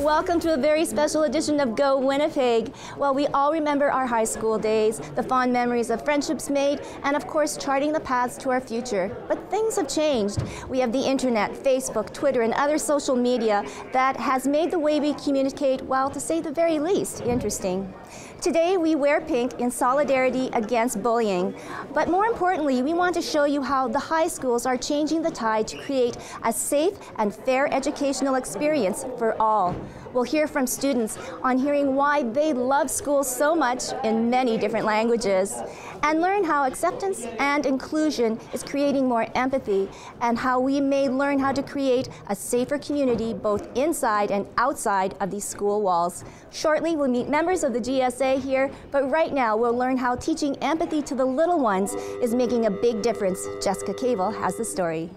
welcome to a very special edition of Go Winnipeg. Well, we all remember our high school days, the fond memories of friendships made, and of course, charting the paths to our future. But things have changed. We have the internet, Facebook, Twitter, and other social media that has made the way we communicate, well, to say the very least, interesting. Today, we wear pink in solidarity against bullying. But more importantly, we want to show you how the high schools are changing the tide to create a safe and fair educational experience for all. We'll hear from students on hearing why they love school so much in many different languages and learn how acceptance and inclusion is creating more empathy and how we may learn how to create a safer community both inside and outside of these school walls. Shortly, we'll meet members of the GSA here, but right now we'll learn how teaching empathy to the little ones is making a big difference. Jessica Cable has the story.